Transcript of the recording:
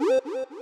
Woo-hoo-hoo!